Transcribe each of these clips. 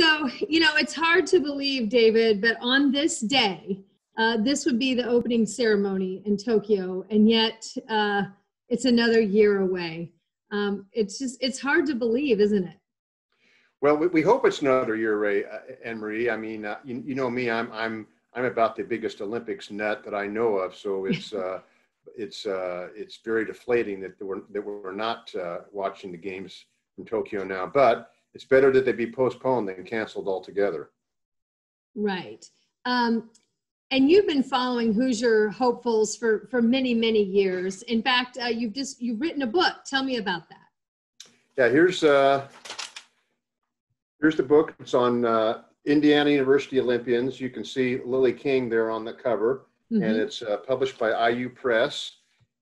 So, you know, it's hard to believe, David, but on this day, uh, this would be the opening ceremony in Tokyo, and yet uh, it's another year away. Um, it's just, it's hard to believe, isn't it? Well, we, we hope it's another year, Ray uh, Anne Marie. I mean, uh, you, you know me, I'm, I'm, I'm about the biggest Olympics nut that I know of. So it's, uh, it's, uh, it's very deflating that we're, that we're not uh, watching the games from Tokyo now. But it's better that they be postponed than canceled altogether. Right. Um, and you've been following Hoosier hopefuls for for many many years. In fact, uh, you've just you've written a book. Tell me about that. Yeah, here's uh, here's the book. It's on uh, Indiana University Olympians. You can see Lily King there on the cover, mm-hmm. and it's uh, published by IU Press.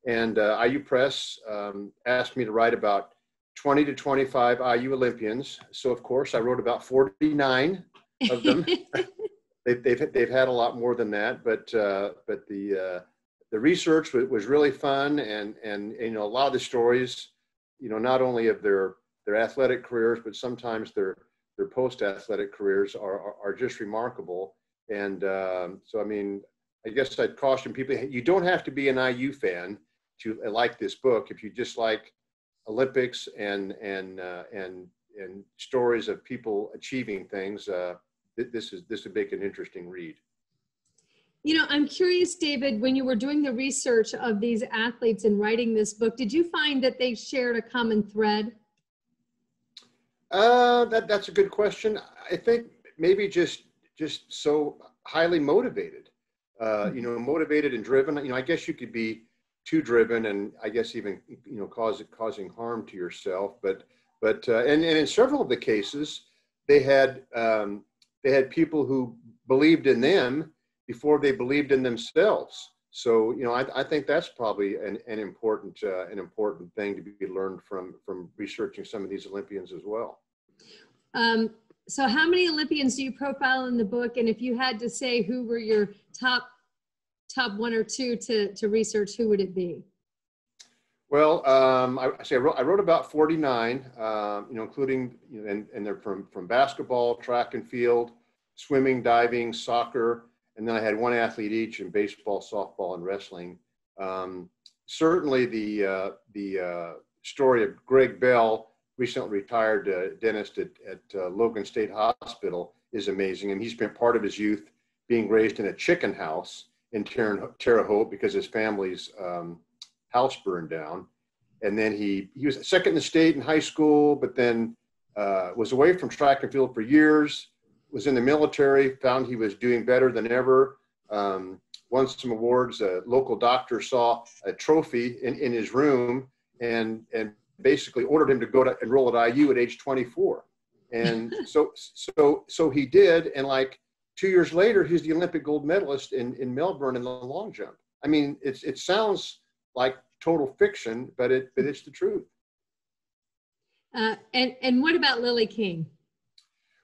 And uh, IU Press um, asked me to write about 20 to 25 IU Olympians. So of course, I wrote about 49 of them. they've, they've, they've had a lot more than that, but, uh, but the, uh, the research was, was really fun and, and, you know, a lot of the stories, you know, not only of their, their athletic careers, but sometimes their, their post-athletic careers are, are, are, just remarkable. And um, so, I mean, I guess I'd caution people, you don't have to be an IU fan to like this book. If you just like Olympics and, and, uh, and, and stories of people achieving things, uh, this is this would make an interesting read. You know, I'm curious, David, when you were doing the research of these athletes and writing this book, did you find that they shared a common thread? Uh, that that's a good question. I think maybe just just so highly motivated. Uh, you know, motivated and driven. You know, I guess you could be too driven, and I guess even you know cause it causing harm to yourself. But but uh, and and in several of the cases, they had um, they had people who believed in them before they believed in themselves. So you know, I, I think that's probably an, an important uh, an important thing to be learned from from researching some of these Olympians as well. Um, so, how many Olympians do you profile in the book? And if you had to say who were your top top one or two to to research, who would it be? Well, um, I, say I wrote, I wrote about 49, um, you know, including, you know, and, and they're from, from basketball, track and field, swimming, diving, soccer, and then I had one athlete each in baseball, softball, and wrestling. Um, certainly the, uh, the uh, story of Greg Bell, recently retired uh, dentist at, at uh, Logan State Hospital, is amazing. And he spent part of his youth being raised in a chicken house in Terre, Terre Haute because his family's um, house burned down. And then he, he was second in the state in high school, but then uh, was away from track and field for years, was in the military, found he was doing better than ever, um, won some awards. A local doctor saw a trophy in, in his room and, and basically ordered him to go to enroll at IU at age 24. And so, so, so he did. And like two years later, he's the Olympic gold medalist in, in Melbourne in the long jump. I mean, it's, it sounds like total fiction, but it but it's the truth. Uh, and and what about Lily King?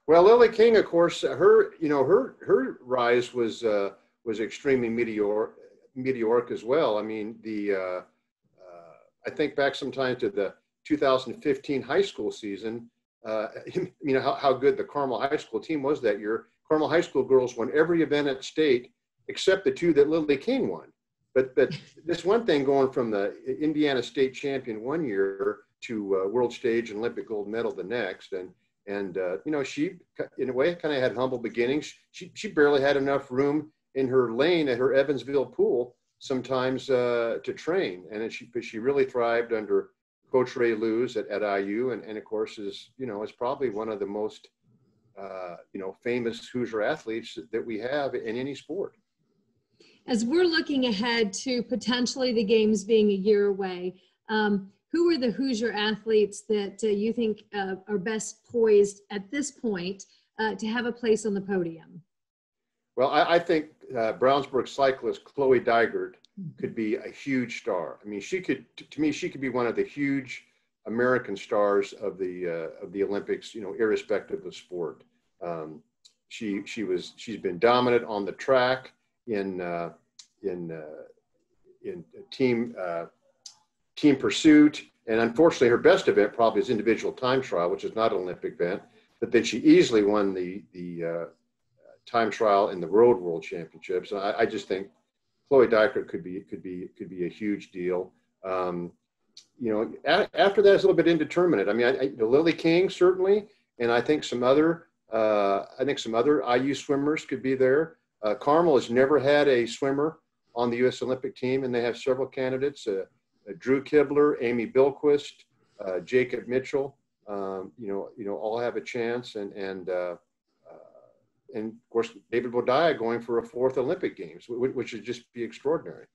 Well, Lily King, of course, her you know her her rise was uh, was extremely meteor meteoric as well. I mean, the uh, uh, I think back sometime to the 2015 high school season. Uh, you know how, how good the Carmel High School team was that year. Carmel High School girls won every event at state except the two that Lily King won. But but this one thing going from the Indiana state champion one year to uh, world stage and Olympic gold medal the next, and and uh, you know she in a way kind of had humble beginnings. She she barely had enough room in her lane at her Evansville pool sometimes uh, to train, and she but she really thrived under Coach Ray Looze at, at IU, and, and of course is you know is probably one of the most uh, you know famous Hoosier athletes that we have in any sport as we're looking ahead to potentially the games being a year away, um, who are the Hoosier athletes that uh, you think uh, are best poised at this point uh, to have a place on the podium? Well, I, I think uh, Brownsburg cyclist Chloe Dygert could be a huge star. I mean, she could, to me, she could be one of the huge American stars of the uh, of the Olympics. You know, irrespective of sport. Um, she she was she's been dominant on the track in uh, in uh, in team uh, team pursuit. And unfortunately, her best event probably is individual time trial, which is not an Olympic event. but then she easily won the the uh, time trial in the World World Championships. And I, I just think Chloe Dygert could be could be could be a huge deal. Um, you know, a, after that, it's a little bit indeterminate. I mean, I, I, Lily King certainly, and I think some other uh, I think some other IU swimmers could be there. Uh, Carmel has never had a swimmer on the U.S. Olympic team, and they have several candidates: uh, uh Drew Kibler, Amy Bilquist, uh, Jacob Mitchell. Um, you know, you know, all have a chance, and and uh, and of course David Boudia going for a fourth Olympic Games, which would just be extraordinary.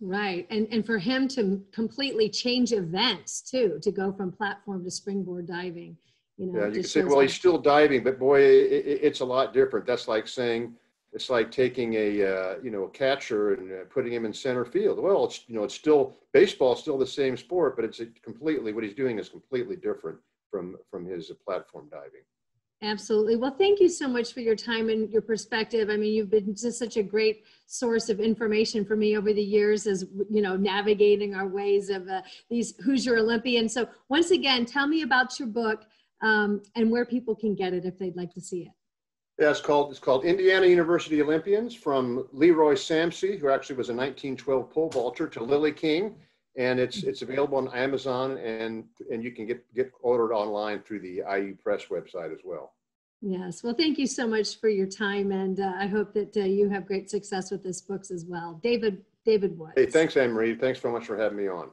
Right, and and for him to completely change events too, to go from platform to springboard diving, you know. Yeah, you can say, well, he's still diving, but boy, it, it, it's a lot different. That's like saying it's like taking a uh, you know a catcher and uh, putting him in center field. Well, it's you know it's still baseball, still the same sport, but it's completely what he's doing is completely different from from his platform diving. Absolutely. Well, thank you so much for your time and your perspective. I mean, you've been just such a great source of information for me over the years as, you know, navigating our ways of uh, these Hoosier Olympians. So once again, tell me about your book um, and where people can get it if they'd like to see it. Yeah, it's called, it's called Indiana University Olympians from Leroy Samse, who actually was a 1912 pole vaulter, to Lily King. And it's, it's available on Amazon and, and you can get, get ordered online through the IU Press website as well. Yes. Well, thank you so much for your time. And uh, I hope that uh, you have great success with this books as well. David, David Woods. Hey, thanks, Anne Marie. Thanks so much for having me on.